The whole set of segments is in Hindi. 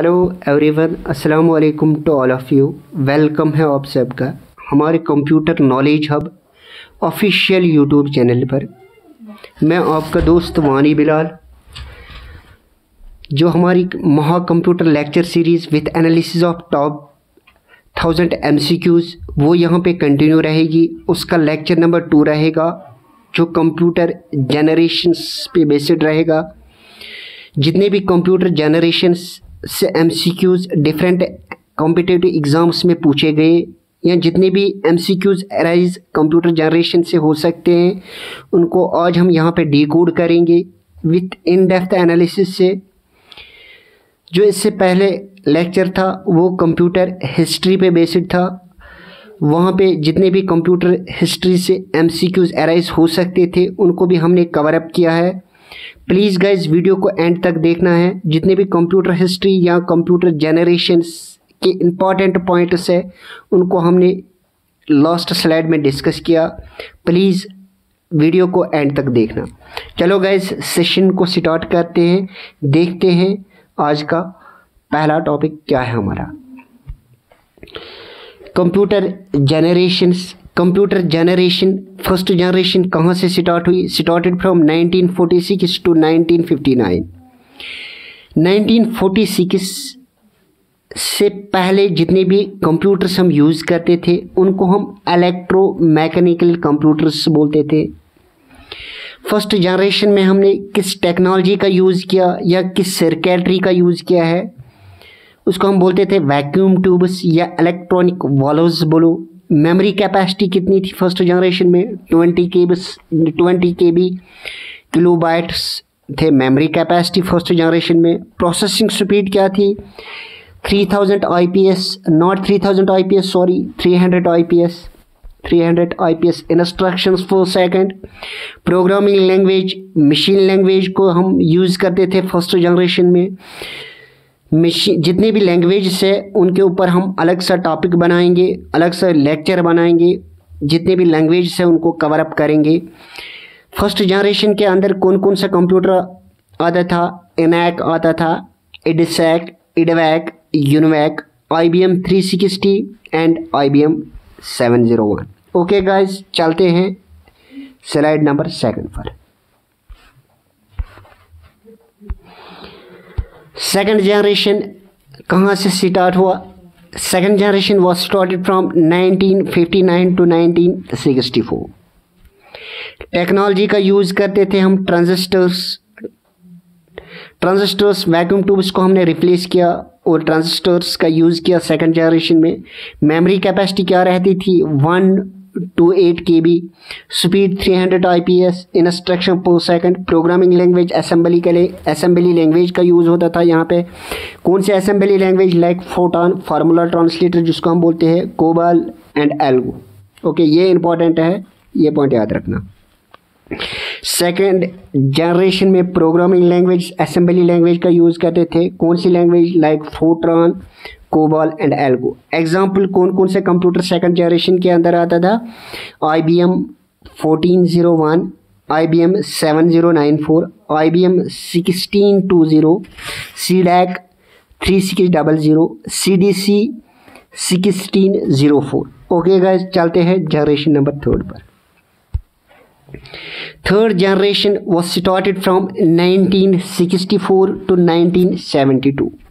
हेलो एवरीवन अस्सलाम वालेकुम to all of you welcome है आप सबका हमारे computer knowledge hub official YouTube channel पर। मैं आपका दोस्त वानी बिलाल, जो हमारी महा computer lecture series with analysis of top thousand M वो यहाँ पे कंटिन्यू रहेगी। उसका लेक्चर नंबर टू रहेगा, जो कंप्यूटर जनरेशन्स पे बेस्ड रहेगा। जितने भी कंप्यूटर जनरेशन्स से M C Qs different competitive exams में पूछे गए। या जितने भी M C Qs arise computer generation से हो सकते हैं, उनको आज हम यहाँ पे डिकोड करेंगे विथ इन डेप्थ एनालिसिस से। जो इससे पहले लेक्चर था, वो कंप्यूटर हिस्ट्री पे बेस्ड था। वहाँ पे जितने भी कंप्यूटर हिस्ट्री से एम सी क्यूज़ अराइज हो सकते थे, उनको भी हमने कवर अप किया है। प्लीज़ गाइज़ वीडियो को एंड तक देखना है। जितने भी कंप्यूटर हिस्ट्री या कंप्यूटर जनरेशन के इंपॉर्टेंट पॉइंट्स है, उनको हमने लास्ट स्लाइड में डिस्कस किया। प्लीज़ वीडियो को एंड तक देखना। चलो गाइज़ सेशन को स्टार्ट करते हैं। देखते हैं आज का पहला टॉपिक क्या है हमारा। Computer generations computer generation, first generation कहाँ से स्टार्ट हुई? स्टार्टेड फ्रॉम 1946 टू 1959 1946 से पहले जितने भी कंप्यूटर्स हम यूज़ करते थे, उनको हम इलेक्ट्रो मैकेनिकल कंप्यूटर्स बोलते थे। फ़र्स्ट जनरेशन में हमने किस टेक्नोलॉजी का यूज़ किया या किस सर्केटरी का यूज़ किया है, उसको हम बोलते थे वैक्यूम ट्यूब्स या इलेक्ट्रॉनिक वॉल्व्स बोलो। मेमोरी कैपेसिटी कितनी थी फ़र्स्ट जनरेशन में? ट्वेंटी के बस, twenty K B kilo bytes थे मेमोरी कैपेसिटी फ़र्स्ट जनरेशन में। प्रोसेसिंग स्पीड क्या थी? Three thousand I P S not three thousand I P S sorry, three hundred I P S 300 IPS instructions per second programming language machine language को हम यूज़ करते थे फ़र्स्ट जनरेशन में। मशीन जितने भी लैंग्वेज है उनके ऊपर हम अलग सा टॉपिक बनाएँगे, अलग सा लेक्चर बनाएँगे, जितने भी लैंग्वेज है उनको कवर अप करेंगे। फ़र्स्ट जनरेशन के अंदर कौन कौन सा कंप्यूटर आता था? इनैक आता था EDSAC EDVAC UNIVAC I B M three sixty and I B M seven zero one okay guys चलते हैं स्लाइड नंबर सेकंड पर। सेकंड जनरेशन कहाँ से स्टार्ट हुआ? Second generation was started from 1959 to 1964 technology का यूज़ करते थे हम ट्रांजिस्टर्स ट्रांजिस्टर्स वैक्यूम ट्यूब्स को हमने रिप्लेस किया और ट्रांजिस्टर्स का यूज़ किया सेकंड जनरेशन में. मेमोरी कैपेसिटी क्या रहती थी? One two eight K B speed three hundred I P S instruction per second programming language assembly के लिए असेंबली लैंग्वेज का यूज़ होता था यहाँ पे। कौन से assembly language like FORTRAN formula translator जिसको हम बोलते हैं कोबाल एंड एल्गो ओके ये इंपॉर्टेंट है, ये पॉइंट याद रखना। सेकेंड जनरेशन में प्रोग्रामिंग लैंग्वेज असेंबली लैंग्वेज का यूज़ करते थे। कौन सी language like FORTRAN COBOL and algo example कौन कौन से कंप्यूटर सेकंड जनरेशन के अंदर आता था? I B M fourteen zero one I B M seven zero nine four I B M sixteen two zero C DEC three six double zero C D C sixteen zero four okay guys चलते हैं जनरेशन नंबर थर्ड पर. Third generation was started Third generation was started from 1964 to 1972.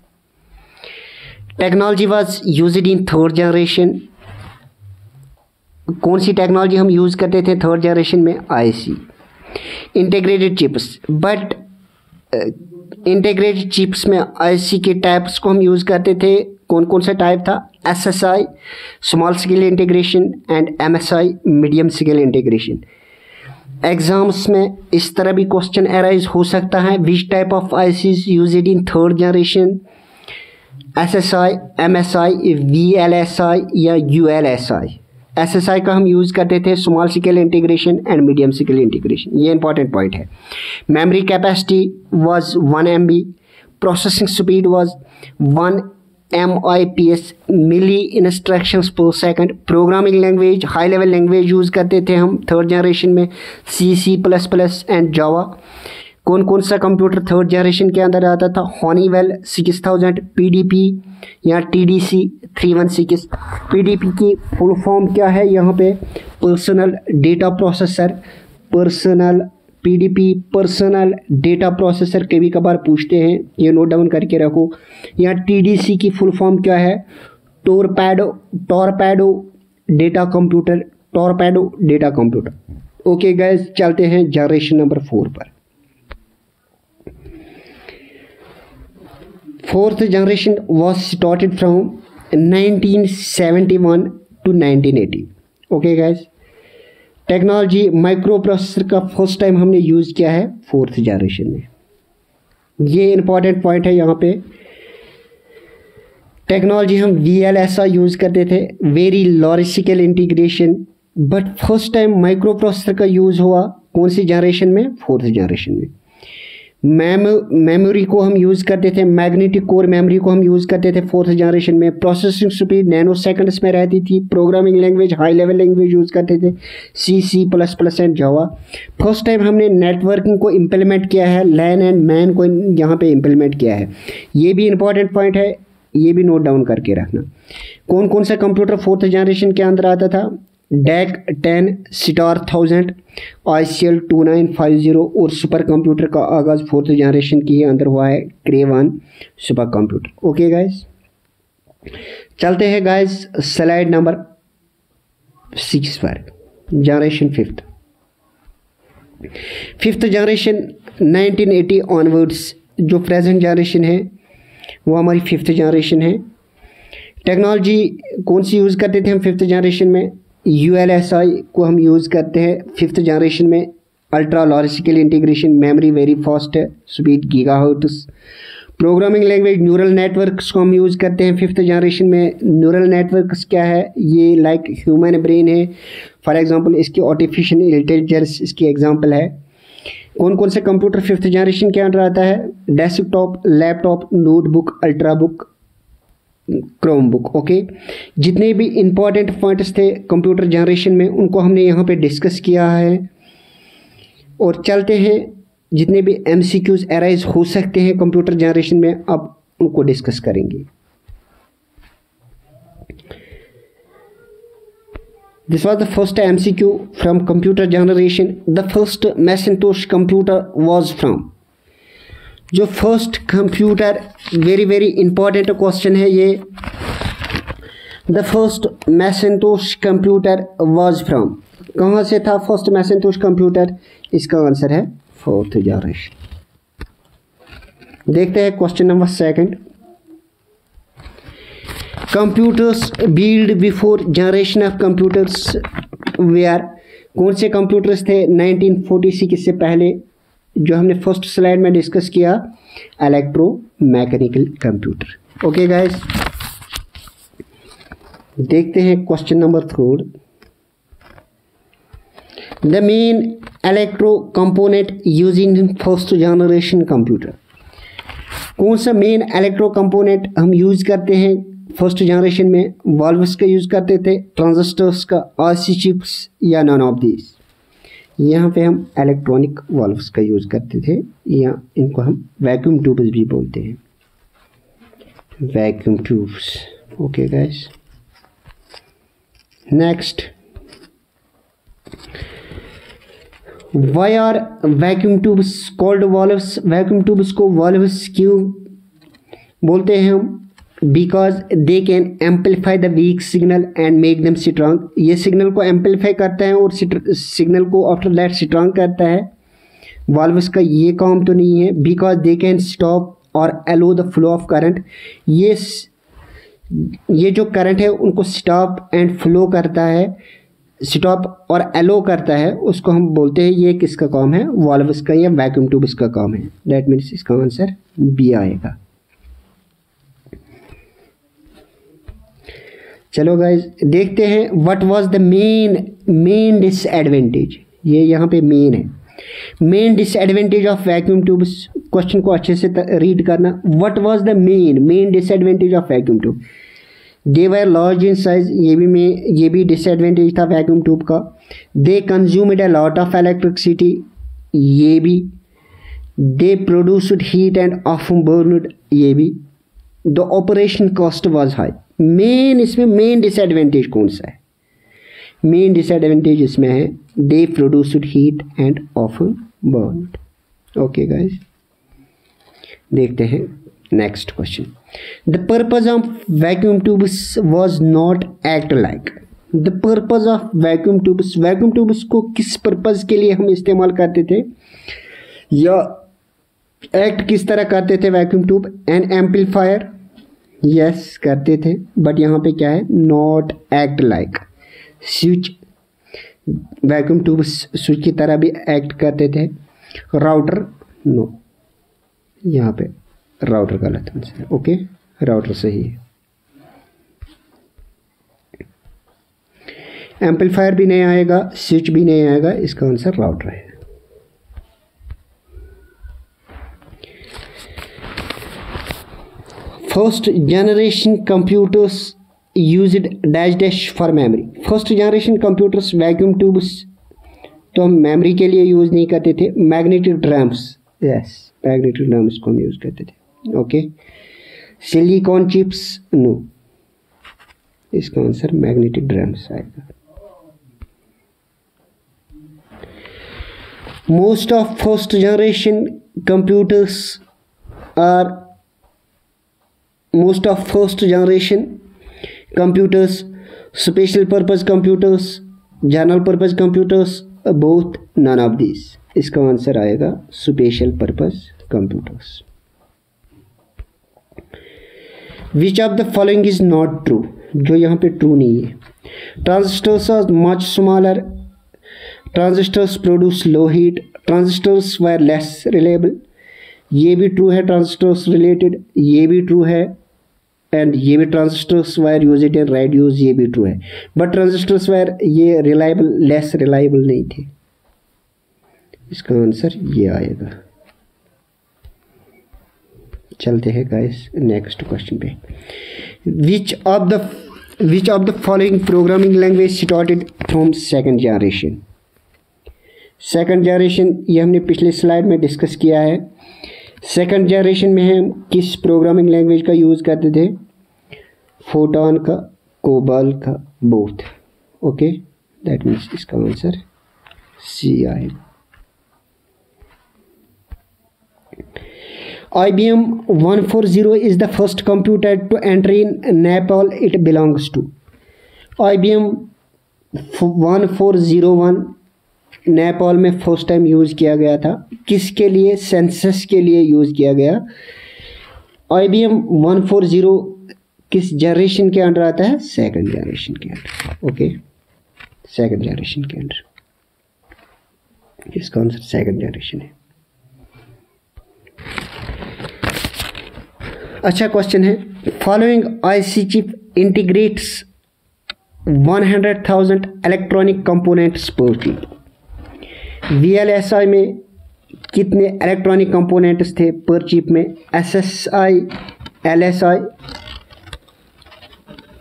Technology was used in third generation. कौन सी टेक्नोलॉजी हम यूज़ करते थे थर्ड जनरेशन में? IC integrated chips but integrated chips में आईसी के टाइप्स को हम यूज़ करते थे। कौन कौन सा टाइप था? SSI small scale integration and MSI medium scale integration exams में इस तरह भी क्वेश्चन अराइज हो सकता है। Which type of I C use in third generation S S I M S I V L S I या U L S I S S I का हम यूज़ करते थे small scale integration and medium scale integration ये इंपॉर्टेंट पॉइंट है। Memory capacity was one M B processing speed was one M I P S milli instruction per second programming language high level language use करते थे हम थर्ड जनरेशन में C C plus plus and Java कौन कौन सा कंप्यूटर थर्ड जनरेशन के अंदर आता था? Honeywell six thousand P D P या T D C three one six P D P की फुल फॉर्म क्या है? यहाँ पे personal data processor personal P D P personal data processor कभी कभार पूछते हैं। ये नोट डाउन करके रखो। या टी डी सी की फुल फॉर्म क्या है? Torpedo torpedo data computer torpedo data computer okay guys चलते हैं जनरेशन नंबर फोर पर। Fourth generation was started from 1971 to 1980 okay guys technology micro processor का फ़र्स्ट टाइम हमने यूज़ किया है फोर्थ जनरेशन में। ये इंपॉर्टेंट पॉइंट है यहाँ पे। टेक्नोलॉजी हम V L S I use करते थे। Very logical integration but first time micro processor का यूज़ हुआ कौन सी जनरेशन में? फोर्थ जनरेशन में। मैम मेमोरी को हम यूज़ करते थे मैग्नेटिक कोर मेमोरी को हम यूज़ करते थे फोर्थ जनरेशन में। प्रोसेसिंग स्पीड नैनो सेकंड्स में रहती थी। Programming language high level language use करते थे। C C plus plus and Java first time हमने नेटवर्किंग को इम्प्लीमेंट किया है। लैन एंड मैन को यहाँ पे इम्प्लीमेंट किया है। ये भी इंपॉर्टेंट पॉइंट है। ये भी नोट डाउन करके रखना। कौन कौन सा कंप्यूटर फोर्थ जनरेशन के अंदर आता था? DEC ten, star thousand I C L two nine five zero और सुपर कंप्यूटर का आगाज़ फोर्थ जनरेशन की अंदर हुआ है Cray one super computer. Okay guys चलते हैं गाइस स्लाइड नंबर सिक्स पर generation fifth fifth generation 1980 onwards जो प्रेजेंट जनरेशन है, वो हमारी फिफ्थ जनरेशन है। टेक्नोलॉजी कौन सी यूज़ करते थे हम फिफ्थ जनरेशन में? यू एल एस आई को हम यूज़ करते हैं फिफ्थ जनरेशन में ultra logical integration memory very fast है speed giga hertz programming language neural networks को हम यूज़ करते हैं फिफ्थ जनरेशन में। न्यूरल नेटवर्क्स क्या है? ये लाइक ह्यूमन ब्रेन है। फॉर एग्जांपल इसकी आर्टिफिशियल इंटेलिजेंस इसकी एग्जांपल है। कौन कौन से कंप्यूटर फिफ्थ जनरेशन के अंडर आता है? Desktop laptop notebook ultra book chrome book okay जितने भी इंपॉर्टेंट पॉइंट्स थे कंप्यूटर जनरेशन में, उनको हमने यहाँ पे डिस्कस किया है। और चलते हैं, जितने भी एम सी क्यूज़ एराइज हो सकते हैं कंप्यूटर जनरेशन में, अब उनको डिस्कस करेंगे। This was the first M C Q from computer generation the first Macintosh computer was from जो first computer very very important question है ये। The first Macintosh computer was from कहाँ से था फ़र्स्ट मैसेंटोश कंप्यूटर इसका आंसर है फोर्थ जनरेशन देखते हैं question number second computers built before generation of computers were कौन से कंप्यूटर्स थे? 1946 से पहले। जो हमने फ़र्स्ट स्लाइड में डिस्कस किया electro mechanical computer okay guys देखते हैं question number third the main electro component using first generation computer कौन सा मेन इलेक्ट्रो कंपोनेंट हम यूज़ करते हैं फ़र्स्ट जनरेशन में? वॉल्व्स का यूज़ करते थे ट्रांजिस्टर्स का आरसी चिप्स या नॉन ऑफ़ दिस यहाँ पे हम इलेक्ट्रॉनिक वॉल्व्स का यूज़ करते थे। या इनको हम वैक्यूम ट्यूब्स भी बोलते हैं। Vacuum tubes okay guys next why are vacuum tubes called valves vacuum tubes को वॉल्व्स क्यों बोलते हैं हम? Because they can amplify the weak signal and make them strong ये सिग्नल को एम्पलीफाई करता है और सिग्नल को आफ्टर दैट स्ट्रांग करता है। वाल्वस का ये काम तो नहीं है। Because they can stop or allow the flow of current ये ये जो करंट है, उनको स्टॉप एंड फ्लो करता है। स्टॉप और एलो करता है, उसको हम बोलते हैं, ये किसका काम है? वाल्वस का या वैक्यूम ट्यूब इसका काम है। दैट मीन्स इसका आंसर बी आएगा। चलो गाइज़ देखते हैं what was the main main disadvantage ये यहाँ पे मेन है. Main disadvantage of vacuum tubes question को अच्छे से रीड करना. What was the main main disadvantage of vacuum tube they were large in size ये भी में ये भी डिसएडवांटेज था वैक्यूम ट्यूब का. They consumed a lot of electricity ये भी. They produced heat and of burned ये भी. The operation cost was high main इसमें मेन डिसएडवांटेज कौन सा है? मेन डिसएडवांटेज इसमें है they produced heat and of burned okay guys देखते हैं next question the purpose of vacuum tubes was not act like the purpose of vacuum tubes vacuum tubes को किस पर्पज के लिए हम इस्तेमाल करते थे? या एक्ट किस तरह करते थे vacuum tube an amplifier yes करते थे। बट यहाँ पे क्या है? Not act like switch vacuum tube switch की तरह भी एक्ट करते थे। राउटर नो यहाँ पे राउटर गलत आंसर ओके राउटर सही है। एम्पलीफायर भी नहीं आएगा स्विच भी नहीं आएगा, इसका आंसर राउटर है। First generation computers used dash dash for memory first generation computers vacuum tubes तो हम मेमोरी के लिए यूज़ नहीं करते थे magnetic drums yes magnetic drums को हम यूज़ करते थे. ओके सिलिकॉन चिप्स नो इसका आंसर मैग्नेटिक ड्रम्स आएगा. Most of first generation computers are most of first generation computers, special purpose computers, general purpose computers, both none of these. इसका आंसर आएगा special purpose computers which of the following is not true जो यहाँ पे ट्रू नहीं है. Transistors are much smaller transistors produce low heat transistors were less reliable ये भी ट्रू है ट्रांजिस्टर्स रिलेटेड ये भी ट्रू है. एंड ये भी transistors were used in radios ये भी ट्रू है। बट ट्रांजिस्टर्स वायर ये रिलायबल लेस रिलायबल नहीं थे। इसका आंसर ये आएगा। चलते हैं गाइस नेक्स्ट क्वेश्चन पे। Which of the which of the following programming language started from second generation second generation ये हमने पिछले स्लाइड में डिस्कस किया है। सेकंड जनरेशन में हम किस प्रोग्रामिंग लैंग्वेज का यूज़ करते थे? फोटोन का कोबाल का बोथ ओके दैट मीन्स इसका आंसर सी आएगा IBM 140 is in first it belongs to I B M one four zero 1401 Nepal में फ़र्स्ट टाइम यूज़ किया गया था। किसके लिए? सेंसस के लिए यूज़ किया गया। I B M one four zero किस जनरेशन के अंडर आता है? सेकंड जनरेशन के अंडर ओके सेकंड जनरेशन के अंडर इसका आंसर सेकंड जनरेशन है। अच्छा क्वेश्चन है। Following IC chip integrates 100,000 electronic components per chip V L S I में कितने इलेक्ट्रॉनिक कंपोनेंट्स थे पर चिप में? S S I L S I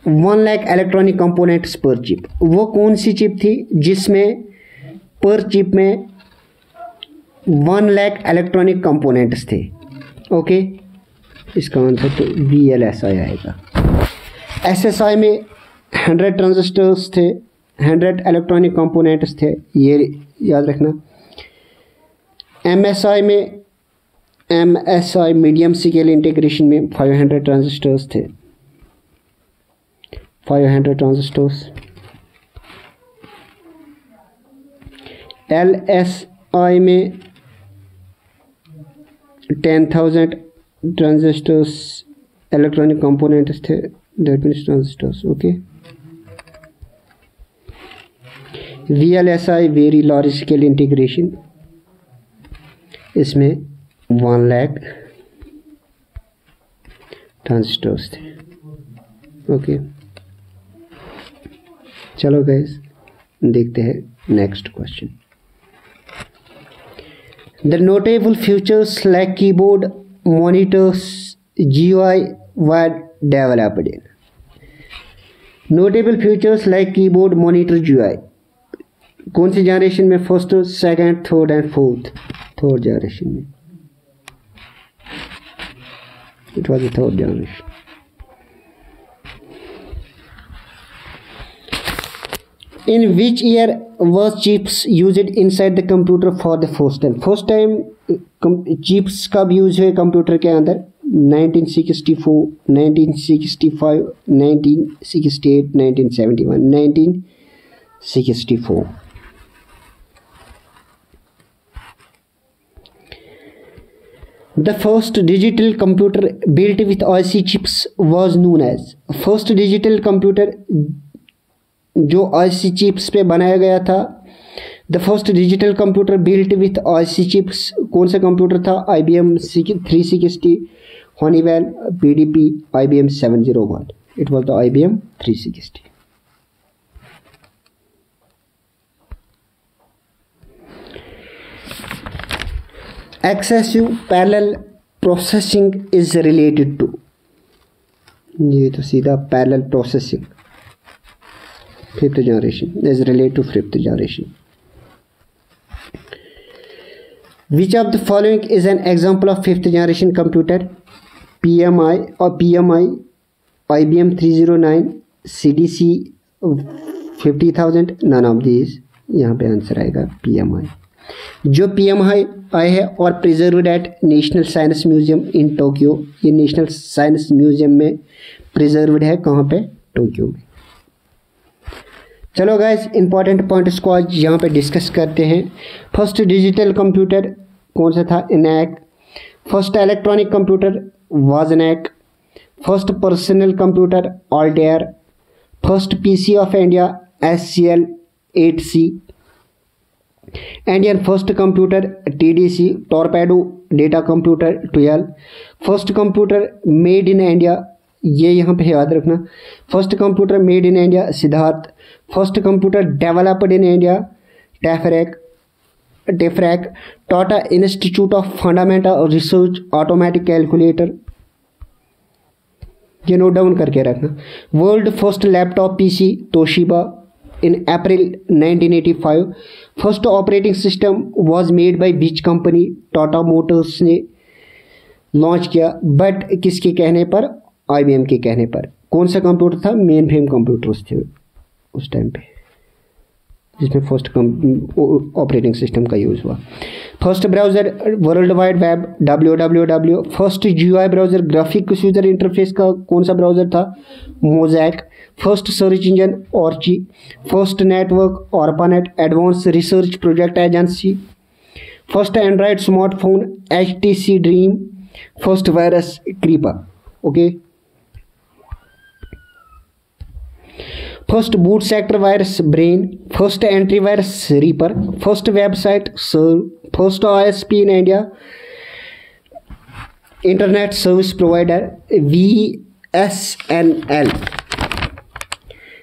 one lakh electronic components per chip वो कौन सी चिप थी जिसमें पर चिप में वन लैख इलेक्ट्रॉनिक कंपोनेंट्स थे? ओके इसका आंसर तो वी एल एस आई आएगा। एस एस आई में हंड्रेड ट्रांजिस्टर्स थे हंड्रेड इलेक्ट्रॉनिक कंपोनेंट्स थे। ये याद रखना। आई में M S I medium scale integration में फाइव हंड्रेड ट्रांजिस्टर्स थे। Five hundred transistors L S I में ten thousand transistors electronic components थे that means transistors okay V L S I very large scale integration इसमें वन लैख ट्रांजिस्टर्स थे ओके चलो गैस देखते हैं next question the notable features like keyboard monitors GUI were developed in. Notable features like keyboard monitor GUI कौन सी जनरेशन में first second third and fourth third generation में। It was third generation in which year were chips use inside the computer for the first time first time chips कब यूज़ हुए कंप्यूटर के अंदर? 1964, 1965, 1968, 1971, 1964. The first digital computer built with IC chips was known as. First digital computer जो IC chips पे बनाया गया था। The first digital computer built with IC chips कौन सा कंप्यूटर था? I B M three sixty Honeywell P D P I B M seven zero one it was the I B M three sixty excessive parallel processing is related to ये तो सीधा parallel processing. Fifth generation, is relate to fifth generation. Which of the following is an example of fifth generation computer P M I और P M I I B three zero nine C D C fifty thousand none of this यहाँ पे आंसर आएगा पी एम आई जो पी एम आई आई है और preserve at national science museum in Tokyo ये नेशनल साइंस म्यूज़ियम में प्रिजर्वड है, कहाँ पे? टोक्यो में। चलो गाइस इंपॉर्टेंट पॉइंट्स को आज यहाँ पे डिस्कस करते हैं। फ़र्स्ट डिजिटल कंप्यूटर कौन सा था? ENIAC first electronic computer was ENIAC first personal computer Altair first PC of India S C L eight C Indian first computer TDC torpedo data computer twelve first computer made in India ये यहाँ पे याद रखना। First computer made in India Siddharth. First computer developed in India TIFRAC TIFRAC Tata institute of fundamental research automatic calculator ये नोट डाउन करके रखना। World first laptop PC Toshiba in April 1985 first operating system was made by बीच कंपनी टाटा मोटर्स ने लॉन्च किया बट किसके कहने पर? आई के कहने पर। कौन सा कंप्यूटर था? मेन फ्रेम कंप्यूटर्स थे उस टाइम पे, जिसमें फ़र्स्ट ऑपरेटिंग सिस्टम का यूज़ हुआ। First browser world wide web W W W first G browser graphic user interface का कौन सा ब्राउज़र था? Mosaic first search engine Archie, first network ARPANET, advance research project agency, first android smartphone H T C dream, first virus creeper, okay? First boot sector virus brain, first entry virus reaper, first website serve first P in India, internet service provider, V S N L.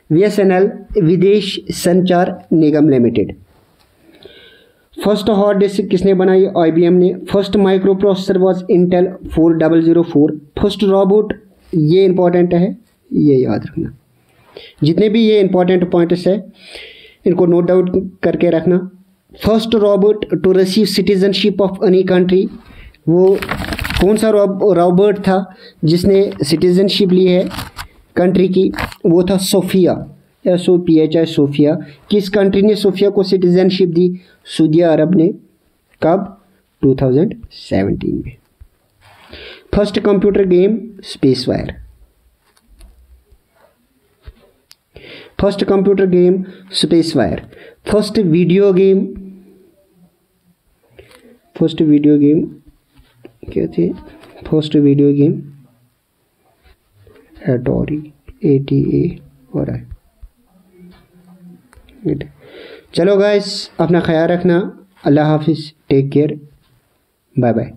V S N L Videsh Sanchar Nigam limited first hard disk किसने बनाई? आई बी एम ने. First microprocessor was Intel four double zero four first robot ये इंपॉर्टेंट है, ये याद रखना। जितने भी ये इंपॉर्टेंट पॉइंट्स है, इनको नोट डाउन करके रखना। First robot to receive citizenship of any country वो कौन सा रॉबर्ट था जिसने सिटीजनशिप ली है? कंट्री की, वो था Sophia. S O P H I Sophia. किस कंट्री ने सोफिया को सिटीजनशिप दी? सऊदी अरब ने। कब? 2017 में first computer game space war first computer game space war first video game first video game क्या थे? First video game Atari A T A और आई चलो गाइस अपना ख्याल रखना। अल्लाह हाफिज़ टेक केयर बाय बाय